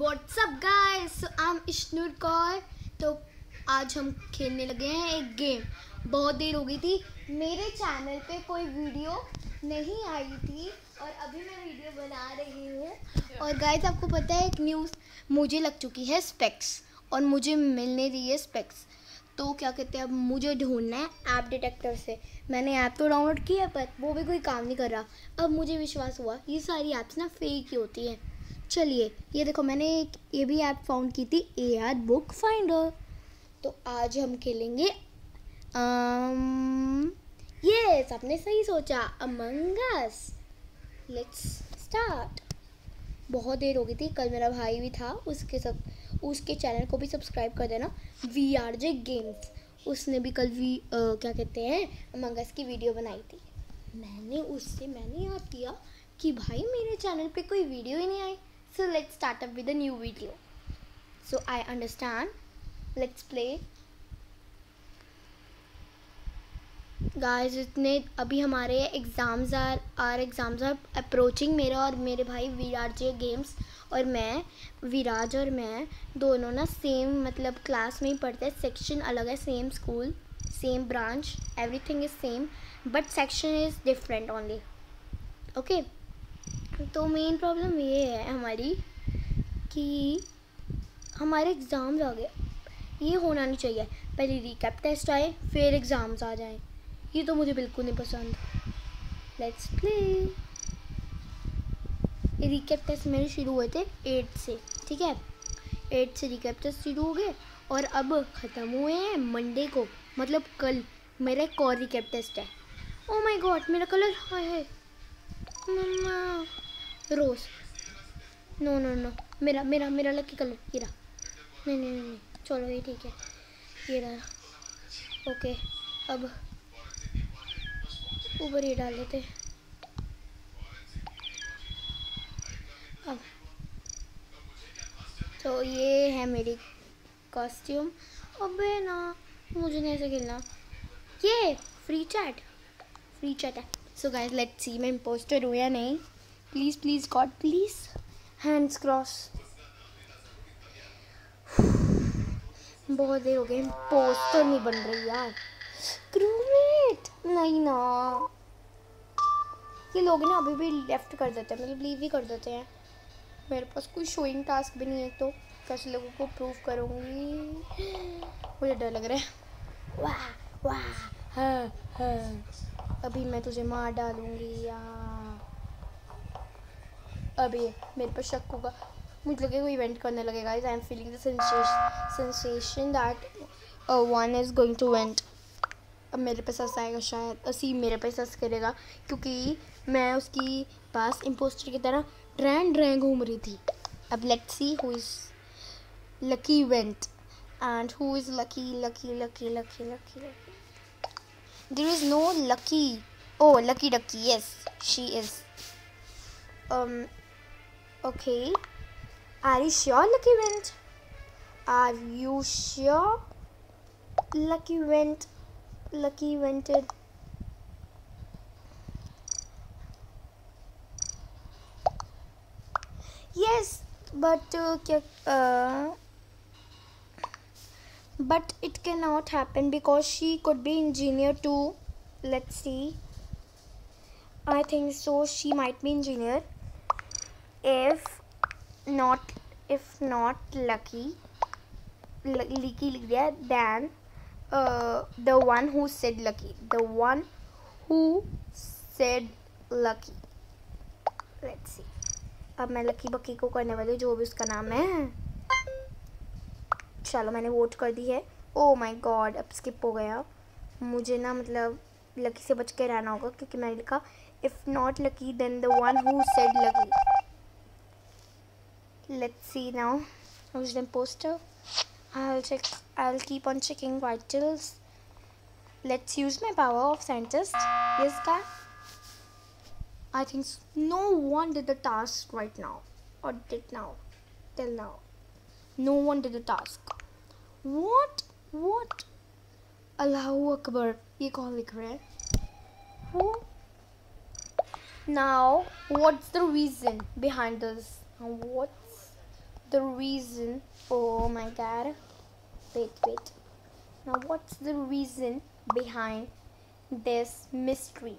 What's up guys I am Ishnoor Kaur तो आज हम खेलने लगे हैं एक गेम बहुत देर हो गई थी. मेरे चैनल पे कोई वीडियो नहीं आई थी और अभी मैं वीडियो बना रही हूँ. और गाइस आपको पता है, एक न्यूज़ मुझे लग चुकी है स्पेक्स और मुझे मिलने दी है स्पेक्स तो क्या कहते हैं, अब मुझे ढूंढना है ऐप डिटेक्टर से. मैंने ऐप तो डाउनलोड किया पर वो भी कोई काम नहीं कर रहा. अब मुझे विश्वास हुआ, ये सारी ऐप्स ना फेक ही होती हैं. चलिए ये देखो मैंने एक ये भी ऐप फाउंड की थी ए आर बुक फाइंडर तो आज हम खेलेंगे ये आपने सही सोचा अमंगस लेट्स स्टार्ट बहुत देर हो गई थी कल मेरा भाई भी था उसके सब उसके चैनल को भी सब्सक्राइब कर देना वी आर जे गेम्स उसने भी कल भी आ, क्या कहते हैं अमंगस की वीडियो बनाई थी। मैंने उससे मैंने याद किया कि भाई मेरे चैनल पे कोई वीडियो ही नहीं आई। So, let's start up with a new video. So, I understand. Let's play. Guys इतने, अभी हमारे exams are are exams are approaching मेरा और मेरे भाई विराज जे गेम्स और मैं विराज और मैं दोनों ना सेम मतलब क्लास में ही पढ़ते हैं सेक्शन अलग है same school same branch everything is same but section is different only okay तो मेन प्रॉब्लम ये है हमारी कि हमारे एग्ज़ाम्स आ गए। ये होना नहीं चाहिए। पहले रिकैप टेस्ट आए, फिर एग्ज़ाम्स आ जाएँ। ये तो मुझे बिल्कुल नहीं पसंद। लेट्स प्ले रिकैप टेस्ट मेरे शुरू हुए थे एट से, ठीक है? एट से रिकैप टेस्ट शुरू हो गए और अब ख़त्म हुए हैं मंडे को। मतलब कल। मेरा एक और रिकैप टेस्ट है। ओ माय गॉड मेरा कलर हाय है। रोज। नो नो नो मेरा मेरा मेरा लकी कलर ये रहा। नहीं नहीं नहीं चलो, ये ठीक है। ये रहा। ओके। अब ऊपर ये डाल देते अब। तो ये है मेरी कॉस्ट्यूम अबे ना, मुझे नहीं ऐसे खेलना। ये फ्री चैट फ्री चैट है। सो गाइस लेट्स सी मैं इम्पोस्टर हूँ या नहीं। Please please god please hands cross बहुत देर हो गई पोस्ट तो नहीं बन रही यार। क्रूमेट नहीं ना। ये लोग ना अभी भी लेफ़्ट कर देते हैं मतलब लीव भी कर देते हैं। मेरे पास कोई शोइंग टास्क भी नहीं है तो कैसे लोगों को प्रूव करूँगी? मुझे डर लग रहा है। वाह वाह। हाँ हाँ। अभी मैं तुझे मार डालूँगी यार। अभी मेरे पर शक होगा। मुझे लगे कोई इवेंट करने लगेगा। I am feeling sensation that one is going to event अब मेरे पे सस आएगा शायद। असी मेरे पे सस करेगा, क्योंकि मैं उसकी पास इम्पोस्टर की तरह ड्रैन ड्रैन घूम रही थी। अब let see who is lucky event and who is lucky lucky lucky lucky lucky there is no lucky oh lucky ducky yes she is Okay. Are you sure, Lucky went? Are you sure? Lucky went. Lucky wented. Yes, but uh, uh, but it cannot happen because she could be engineer too. Let's see. I think so. She might be engineer if not if not lucky lucky लिख दिया then uh, the one who said lucky the one who said lucky. Let's see. अब मैं lucky बक्की को करने वाली हूँ जो भी उसका नाम है। चलो मैंने वोट कर दी है। ओ माय गॉड अब स्किप हो गया। मुझे ना मतलब लकी से बच के रहना होगा क्योंकि मैंने लिखा if not lucky then the one who said lucky let's see now who's the imposter I'll check I'll keep on checking vitals let's use my power of scientist yes guy I think no one did the task right now or did now till now no one did the task what what Allahu Akbar ये कौन लिख रहा who now what's the reason behind this what the reason? Oh my god. Wait, wait. Now, what's the reason behind this mystery?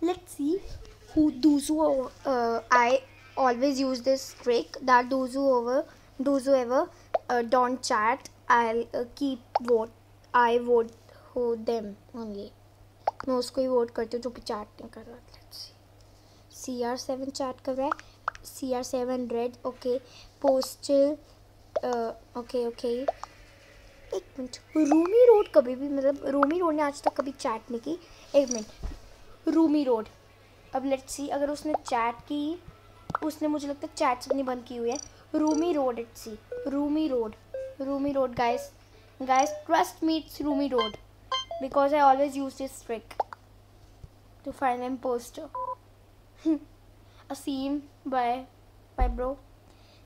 Let's see who those who uh, I always use this trick that those who over those who ever uh, don't chat I'll uh, keep vote I vote who them only मैं उसको ही vote करती हूँ जो भी chat नहीं कर रहा। Let's see C R seven chat कर रहा है। C R seven red okay postal okay okay एक मिनट रूमी रोड कभी भी मतलब रूमी रोड ने आज तक कभी चैट नहीं की। एक मिनट रूमी रोड अब लेट्स सी अगर उसने चैट की, उसने मुझे लगता है चैट्स अपनी बंद की हुई है। Rumi road it's see Rumi road Rumi road guys guys trust me it's Rumi road because I always use this trick to find an imposter. a scene by by bro.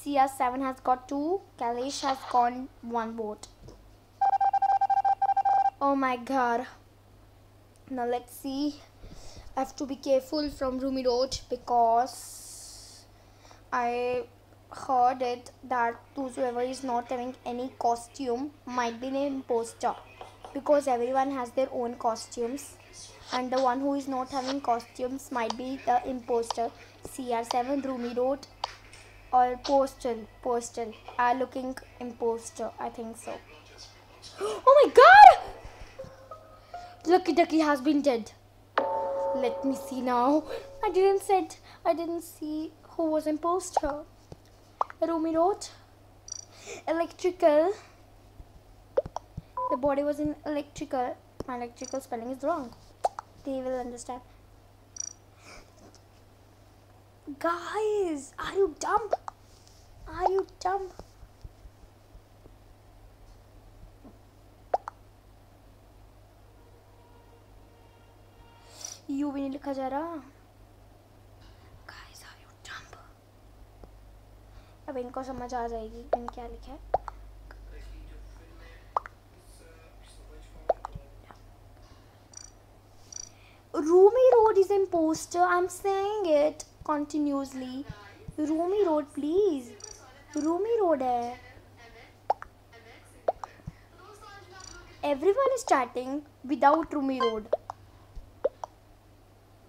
CR7 has got two. Kalish has gone one vote. Oh my god. Now let's see. I have to be careful from Roomy Road because I heard it that whoever is not having any costume might be an imposter because everyone has their own costumes. And the one who is not having costumes might be the imposter. Cr7 roomy road or postal postal are looking imposter i think so. Oh my god! Lucky ducky has been dead. Let me see now. I didn't said i didn't see who was imposter. Roomy road electrical the body was in electrical my electrical spelling is wrong they will understand guys are you dumb are you dumb you भी नहीं लिखा जा रहा guys are you dumb अब इनको समझ आ जाएगी मैंने क्या लिखा है Roomy Road is imposter. I'm saying it continuously. Roomy Road, please. Roomy Road. Everyone is chatting without Roomy Road.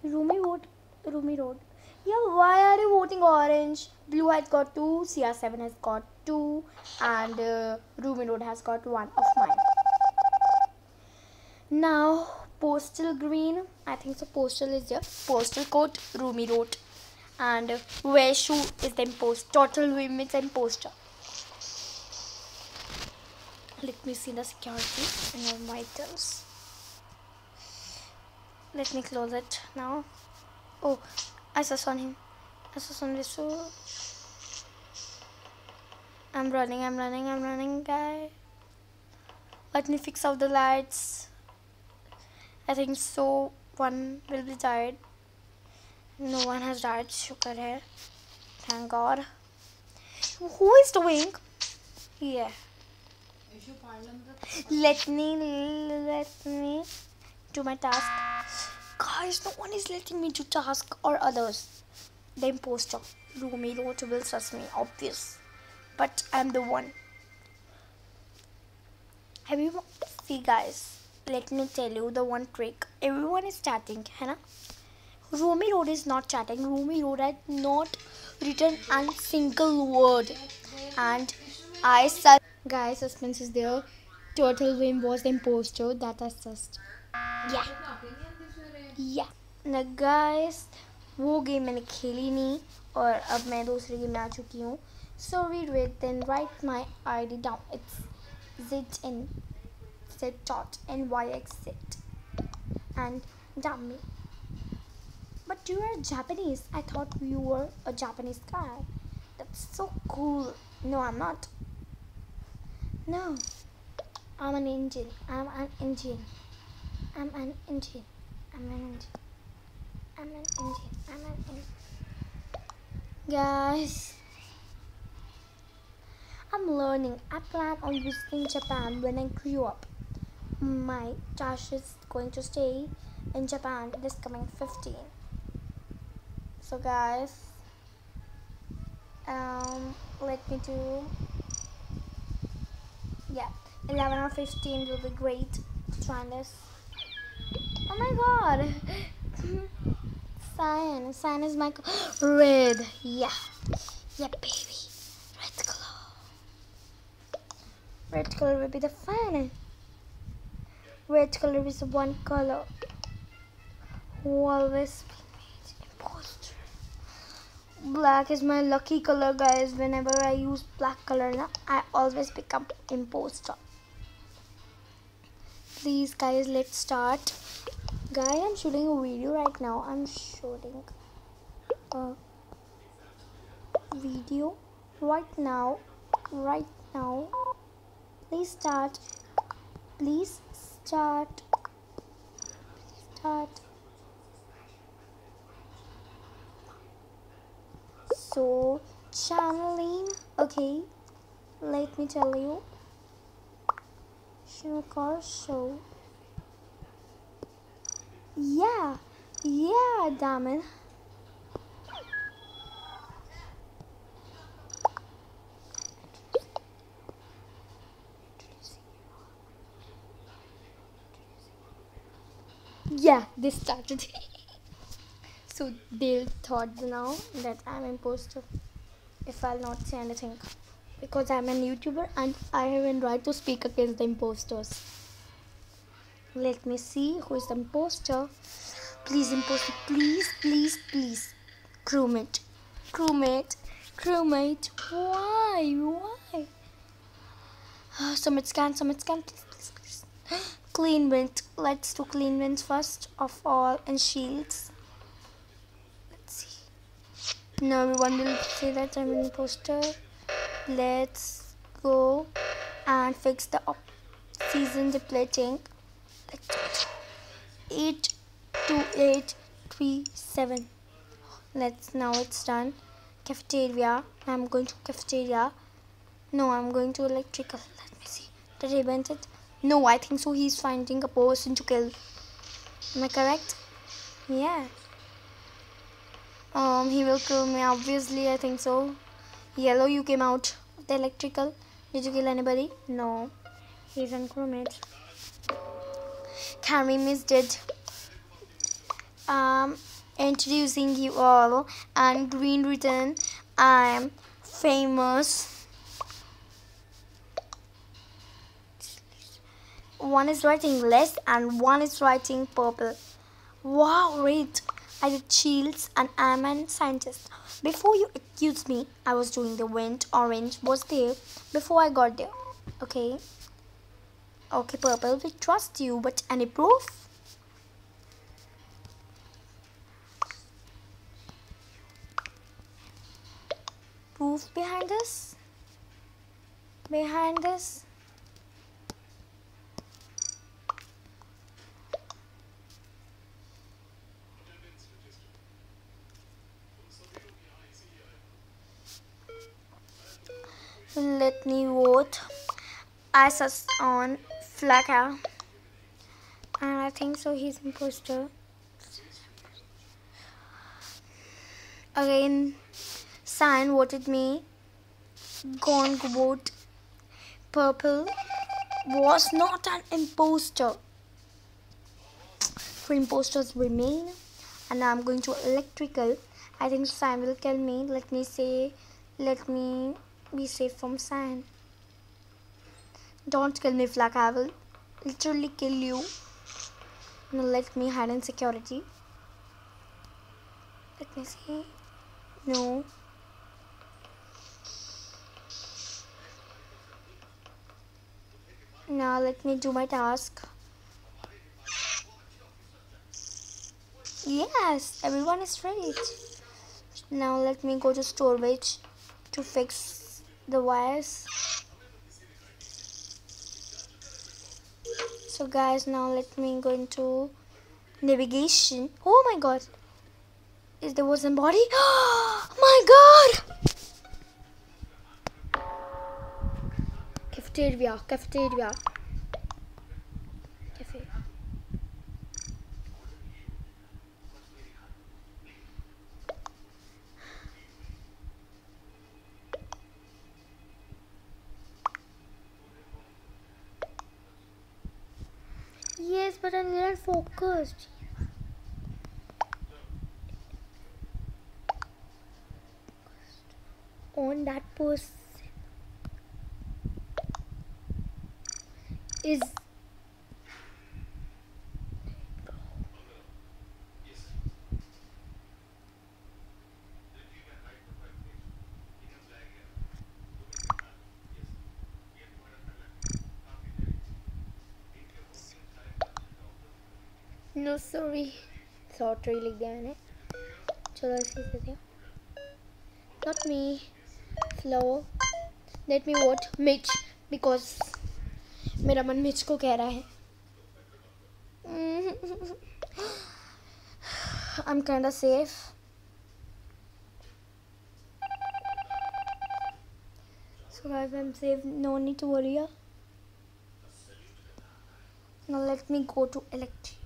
Roomy Road, Roomy Road. Yeah, why are you voting orange? Blue has got two, CR7 has got two, and uh, Roomy Road has got one of mine. Now, postal green. I think so postal is here postal code roomy road and where shoe is the impost total women's and poster let me see the security and your vitals. Let me close it now. Oh i saw on him i saw on this i'm running i'm running i'm running guy. Let me fix out the lights I think so one will be died. No one has died. Shukar hai. Thank God. Who is doing? Yeah. Let me let me do my task. Guys, no one is letting me do task or others. The imposter. Roomy Road will trust me, obvious. But I'm the one. Have you see guys? Let me tell you the one trick every one is chatting है ना? Romi road is not chatting Romi road has not return an single word and I sir guy suspense is there. Turtle wim was the imposter. That is just yeah. Yeah. ना guys वो game मैंने खेली नहीं और अब मैं दूसरी game में आ चुकी हूँ। So read with then write my I D down it's jit in Z dot and Y exit and dummy. But you are Japanese. I thought you were a Japanese guy. That's so cool. No, I'm not. No, I'm an Indian. I'm an Indian. I'm an Indian. I'm an Indian. I'm an Indian. I'm an Indian. Guys. I'm learning. I plan on visiting Japan when I grew up my Josh is going to stay in Japan this coming 15. so guys um let me do yeah 11 or 15 will be great to try this. Oh my god. Cyan cyan is my red yeah yeah baby red color. Red color will be the fun red color is one color. Who always imposter black is my lucky color guys. Whenever i use black color now, i always become imposter. Please guys let's start. Guys i'm shooting a video right now. I'm shooting a video right now. Right now. Please start. Please start. Start. So channeling. Okay. Let me tell you. Shinokar show yeah. Yeah damn it yeah this started. So they thought now that i'm imposter if i'll not say anything. Because i'm a youtuber and i have a right to speak against the imposters. Let me see who is the imposter. Please imposter please please please. Crewmate. Crewmate. Crewmate. Why? Why? Uh, submit scan submit scan please please please clean wind let's do clean winds first of all and shields. Let's see. Now everyone will say that i'm let's go and fix the season depleting let's 8 2 8 3 7 let's now it's done. Cafeteria. I'm going to cafeteria. No i'm going to electrical. Let me see. Did he invent it no, I think so. He's finding a person to kill. Am I correct? Yeah. Um, he will kill me. Obviously, I think so. Yellow, you came out. The electrical. Did you kill anybody? No. He's on crewmate. Karim is dead. Um, introducing you all. And green written. I'm famous one is writing less and one is writing purple. Wow, great. I did shields and I'm a scientist. Before you accuse me, I was doing the wind. Orange was there before I got there. Okay. Okay, purple, we trust you, but any proof? Proof behind this? Behind this? Let me vote. Isis on Flacca and I think so he's imposter again Sign voted me. Gone vote. Purple was not an imposter. Three imposters remain and I'm going to electrical. I think Sam will kill me. Let me say let me be safe from sand. Don't kill me, Flak. I will literally kill you. Now let me hide in security. Let me see. No. Now let me do my task. Yes, everyone is ready. Now let me go to storage to fix the wires. So guys now let me go into navigation. Oh my god. Is there was somebody oh my god! Cafeteria cafeteria suddenly not focused. On that person is no sorry short sorry लिख दिया मैंने चलो ऐसे से not me flower let me vote Mitch because मेरा मन Mitch को कह रहा है. I am kind safe So guys, I'm safe. No need to worry. Now let me go to electric.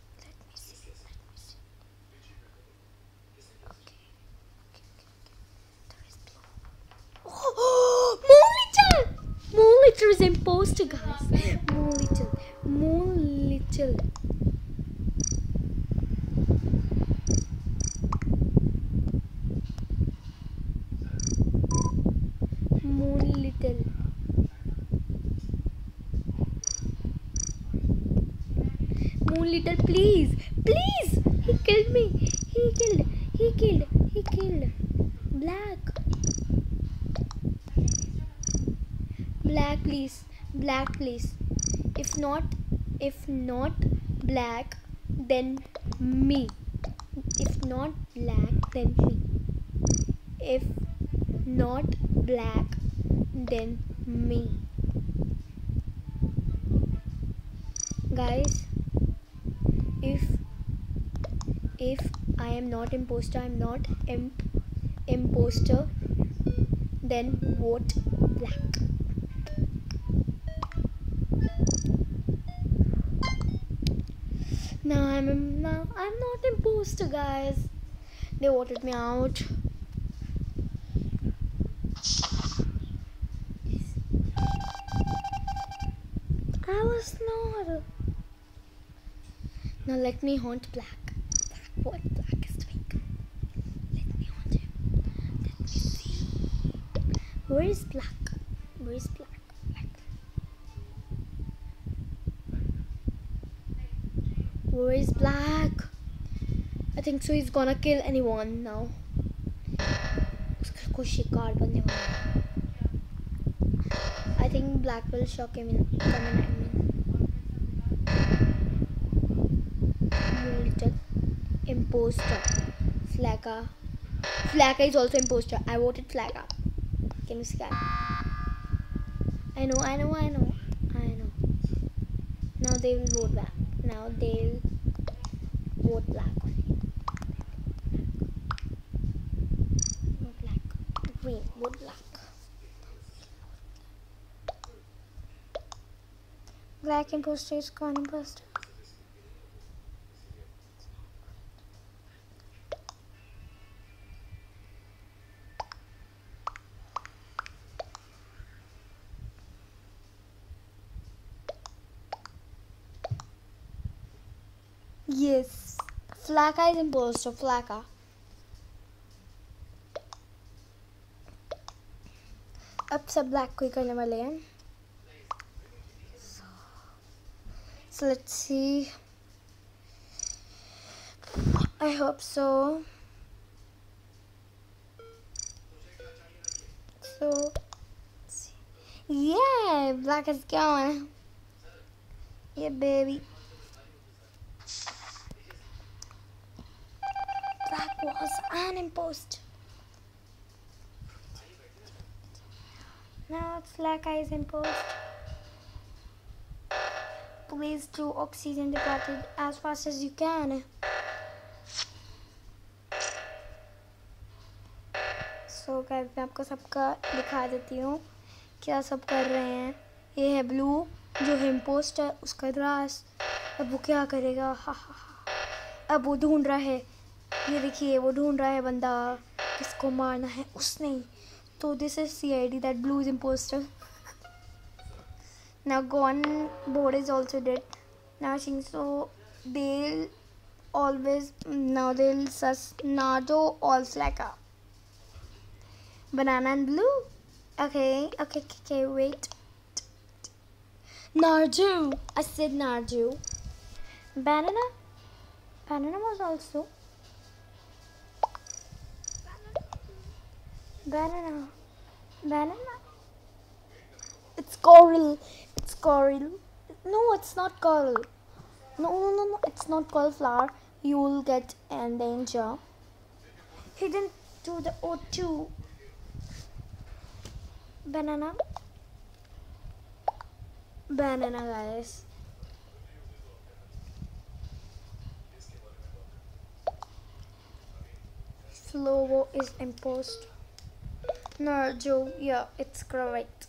Is imposter, guys. More little. More little. More little. More little, please. Please. He killed me. He killed. He killed. He killed. Black. black please black please. If not if not black then me. If not black then me. If not black then me. Guys if if i am not imposter i'm not imp imposter then vote black Now I'm um, now I'm not imposter, guys. They voted me out. I was not. Now let me haunt Black. Black Black is. Let me haunt him. Let me see. Where is Black? Where is Black? Where is Black? I think so he's gonna kill anyone now. उसको शिकार बनने वाला I think Black will shock him in come in admin. Little imposter. Flacka. Flacka is also imposter. I voted Flacka. Can you see that? I know, I know, I know. I know. Now they will vote back now they'll vote black. Green. Vote black. Black imposter is gone imposter. Yes. Flacca is imposter. Flacca. up sa black quicker na yan. So, so let's see. I hope so. So, yeah, black is going. Yeah, baby. Black was an imposter. Now it's I is imposed. Please do oxygen departed as fast as you can. so, guys मैं आपको सबका दिखा देती हूँ क्या सब कर रहे हैं। ये है ब्लू जो हिमपोस्ट है उसका द्रास अब वो क्या करेगा? हा हा हा। अब वो ढूंढ रहा है। ये देखिए वो ढूंढ रहा है बंदा। किसको मारना है? उसने। So this is CID that blue is imposter. now gone board is also dead. Now so they'll always now they'll sus Nardo all slacker. Banana and blue. Okay, okay, okay, wait. Nardu. I said Nardu. Banana. Banana was also Banana. Banana. It's coral. It's coral. No, it's not coral. No, no, no, no. It's not cauliflower. You will get in danger. Hidden to the O2. Banana. Banana, guys. Flowo is imposed. No, Joe, yeah, it's correct.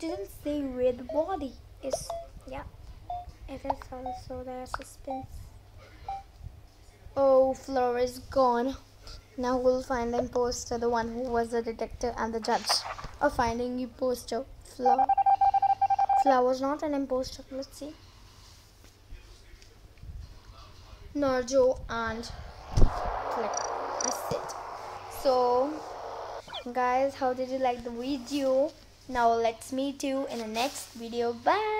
Didn't say the body is. Yeah, it is also there suspense. Oh, Flora is gone. Now we'll find the imposter, the one who was the detective and the judge of finding imposter. Flora. Flora was not an imposter. Let's see. Narjo and click. That's it. So, guys, how did you like the video? Now let's meet you in the next video. Bye.